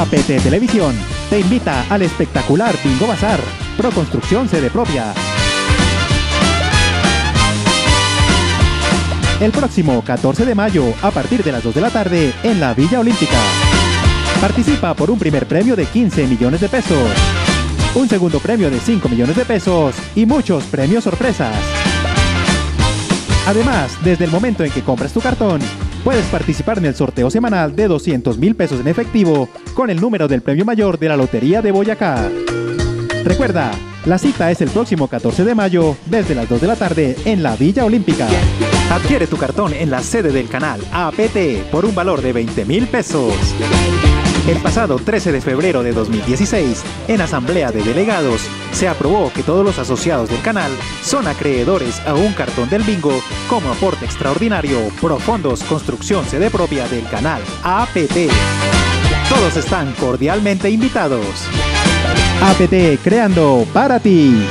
APT Televisión te invita al espectacular Bingo Bazar, Pro Construcción sede propia. El próximo 14 de mayo, a partir de las 2 de la tarde, en la Villa Olímpica. Participa por un primer premio de 15 millones de pesos, un segundo premio de 5 millones de pesos y muchos premios sorpresas. Además, desde el momento en que compras tu cartón, puedes participar en el sorteo semanal de 200 mil pesos en efectivo con el número del premio mayor de la Lotería de Boyacá. Recuerda, la cita es el próximo 14 de mayo desde las 2 de la tarde en la Villa Olímpica. Adquiere tu cartón en la sede del canal APT por un valor de 20 mil pesos. El pasado 13 de febrero de 2016, en Asamblea de Delegados, se aprobó que todos los asociados del canal son acreedores a un cartón del bingo como aporte extraordinario pro fondos construcción sede propia del canal APT. Todos están cordialmente invitados. APT creando para ti.